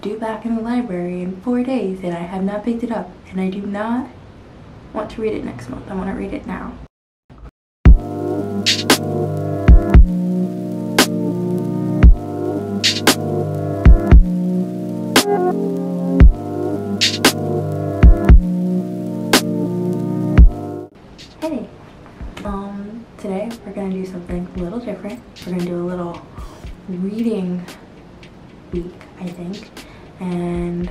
Due back in the library in four days and I have not picked it up and I do not want to read it next month. I want to read it now. Hey, um, today we're gonna do something a little different. We're gonna do a little reading week, I think. And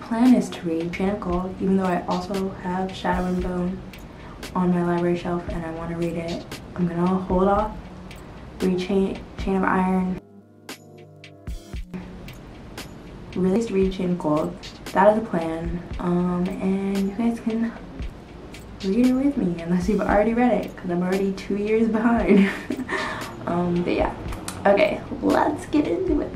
plan is to read Chain even though I also have Shadow and Bone on my library shelf and I want to read it. I'm gonna hold off, read Chain, Chain of Iron, release read Chain of Gold. That is the plan. Um, and you guys can read it with me unless you've already read it because I'm already two years behind. um, but yeah. Okay, let's get into it.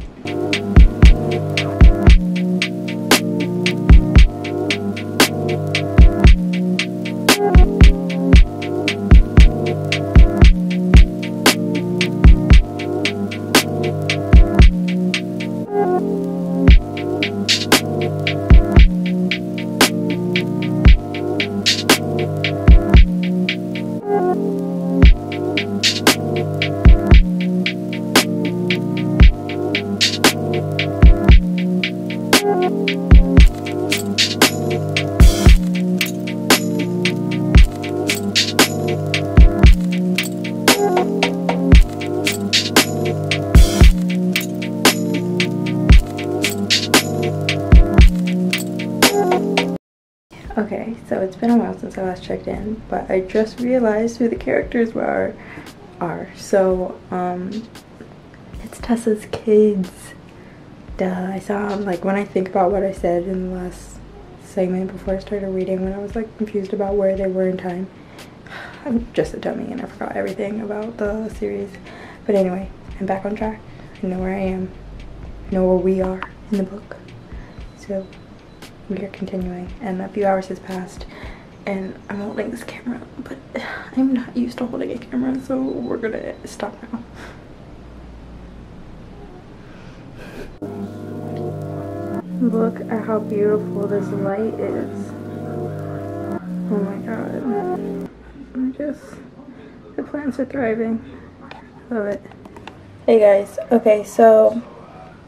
It's been a while since I last checked in, but I just realized who the characters were are. So, um, it's Tessa's kids. Duh, I saw them. like when I think about what I said in the last segment before I started reading when I was like confused about where they were in time. I'm just a dummy and I forgot everything about the series. But anyway, I'm back on track. I know where I am. I know where we are in the book. So we are continuing and a few hours has passed and I'm holding this camera but I'm not used to holding a camera so we're gonna stop now. Look at how beautiful this light is. Oh my god. I just, the plants are thriving. Love it. Hey guys, okay so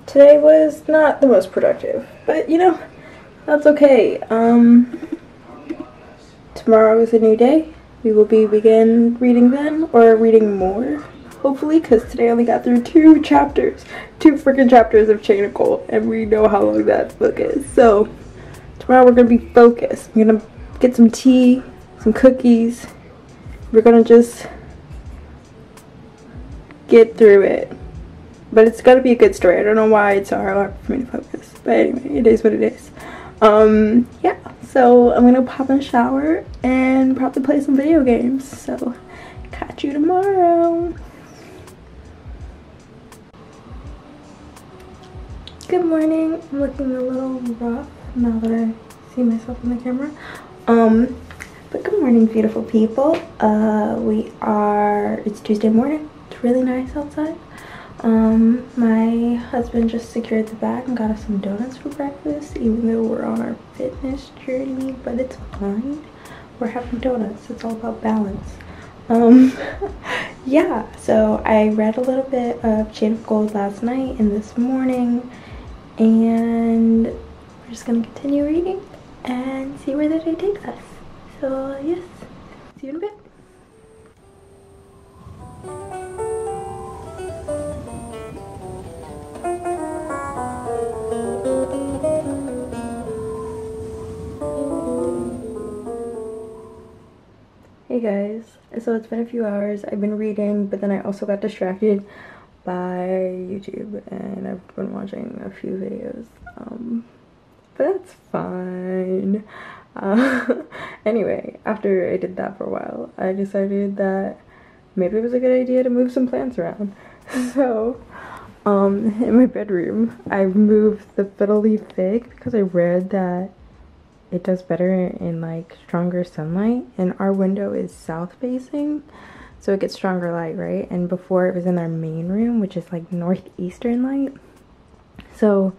today was not the most productive but you know that's okay. Um, tomorrow is a new day. We will be begin reading then, or reading more, hopefully, because today I only got through two chapters, two freaking chapters of Chain of Gold, and we know how long that book is. So, tomorrow we're going to be focused. We're going to get some tea, some cookies. We're going to just get through it. But it's got to be a good story. I don't know why it's so hard for me to focus. But anyway, it is what it is um yeah so i'm gonna pop in the shower and probably play some video games so catch you tomorrow. Good morning. I'm looking a little rough now that i see myself in the camera. Um but good morning beautiful people. Uh we are it's tuesday morning. It's really nice outside um, my husband just secured the bag and got us some donuts for breakfast, even though we're on our fitness journey, but it's fine. We're having donuts. It's all about balance. Um, yeah, so I read a little bit of Chain of Gold last night and this morning, and we're just gonna continue reading and see where the day takes us. So, yes, see you in a bit. Hey guys, so it's been a few hours. I've been reading, but then I also got distracted by YouTube and I've been watching a few videos. Um, but that's fine. Uh, anyway, after I did that for a while, I decided that maybe it was a good idea to move some plants around. So, um, in my bedroom, I moved the fiddle leaf fig because I read that it does better in like stronger sunlight and our window is south facing so it gets stronger light right and before it was in our main room which is like northeastern light so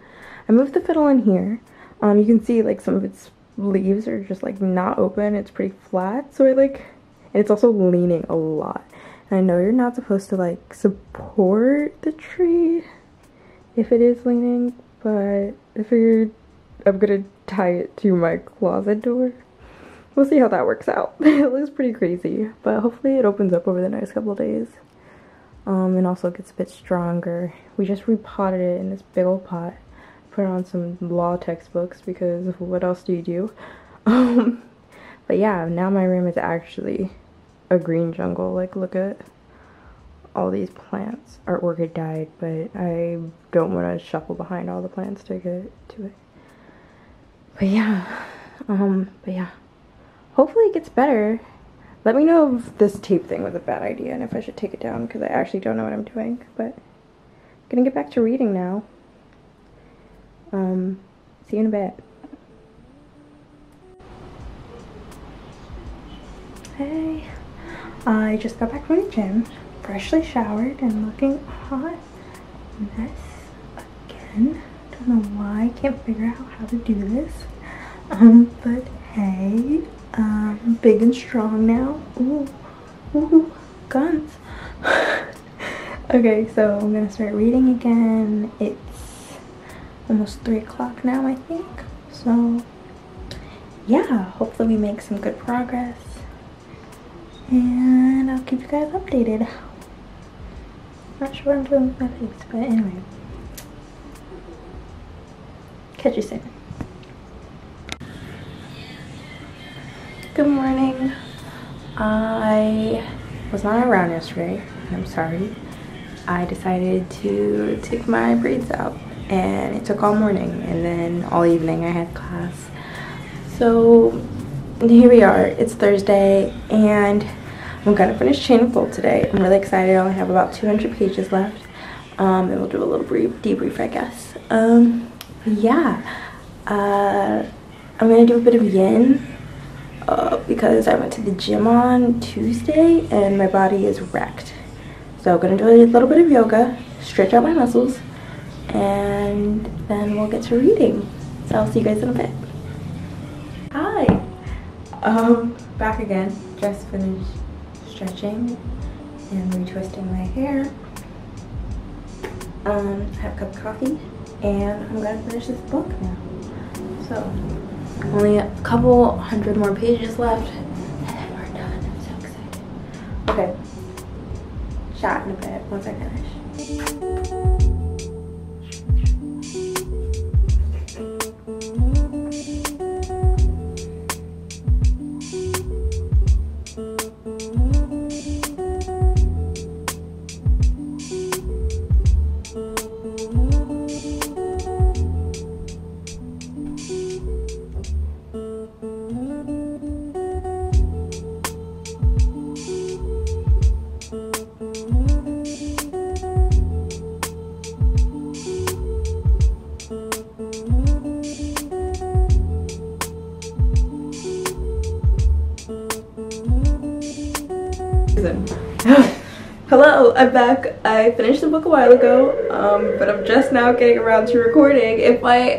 I moved the fiddle in here. Um, you can see like some of its leaves are just like not open. It's pretty flat. So I like, and it's also leaning a lot. And I know you're not supposed to like support the tree if it is leaning, but I figured I'm gonna tie it to my closet door. We'll see how that works out. it looks pretty crazy, but hopefully it opens up over the next couple days. Um, and also gets a bit stronger. We just repotted it in this big old pot. Put on some law textbooks because what else do you do? Um, but yeah, now my room is actually a green jungle. Like, look at all these plants. Our orchid died, but I don't want to shuffle behind all the plants to get to it. But yeah, um, but yeah. Hopefully it gets better. Let me know if this tape thing was a bad idea and if I should take it down because I actually don't know what I'm doing. But I'm gonna get back to reading now. Um, see you in a bit. Hey, I just got back from the gym, freshly showered and looking hot mess again. Don't know why, I can't figure out how to do this. Um, but hey, um, big and strong now. Ooh, ooh, guns. okay, so I'm gonna start reading again. It's almost three o'clock now, I think. So yeah, hopefully we make some good progress. And I'll keep you guys updated. Not sure what I'm doing with my face, but anyway. Catch you soon. Good morning. I was not around yesterday. I'm sorry. I decided to take my braids out and it took all morning and then all evening I had class. So here we are. It's Thursday and I'm gonna finish Chain of Gold today. I'm really excited. I only have about 200 pages left. Um, and we'll do a little brief debrief, I guess. Um, yeah. Uh, I'm gonna do a bit of yin uh, because I went to the gym on Tuesday and my body is wrecked. So I'm gonna do a little bit of yoga, stretch out my muscles, and then we'll get to reading. So I'll see you guys in a bit. Hi! Um, back again. Just finished stretching and retwisting my hair. Um, I have a cup of coffee and I'm gonna finish this book now. So only a couple hundred more pages left. And then we're done. I'm so excited. Okay. Chat in a bit once I finish. Hello, I'm back. I finished the book a while ago, um, but I'm just now getting around to recording. If my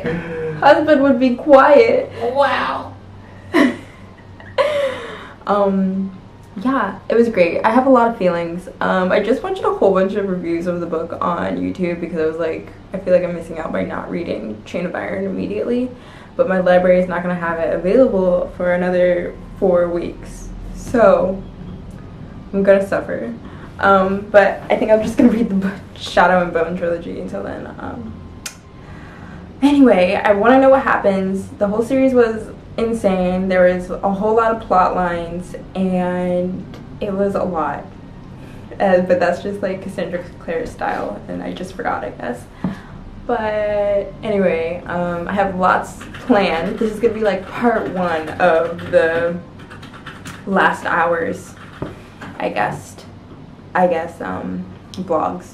husband would be quiet. Wow. um, yeah, it was great. I have a lot of feelings. Um, I just watched a whole bunch of reviews of the book on YouTube because I was like, I feel like I'm missing out by not reading Chain of Iron immediately. But my library is not going to have it available for another four weeks. So, I'm gonna suffer. Um, but I think I'm just gonna read the Shadow and Bone trilogy until then. Um, anyway, I want to know what happens. The whole series was insane. There was a whole lot of plot lines, and it was a lot. Uh, but that's just like Cassandra Clare's style, and I just forgot, I guess. But anyway, um, I have lots planned. This is gonna be like part one of the last hours I guess, I guess, um, blogs.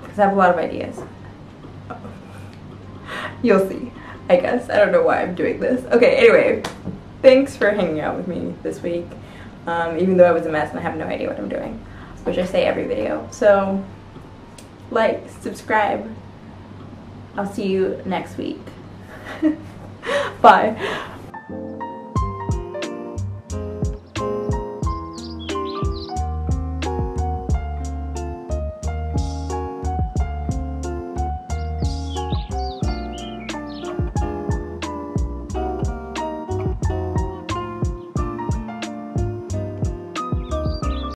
Because I have a lot of ideas. You'll see, I guess. I don't know why I'm doing this. Okay, anyway, thanks for hanging out with me this week. Um, even though I was a mess and I have no idea what I'm doing. Which I say every video. So, like, subscribe, I'll see you next week. Bye.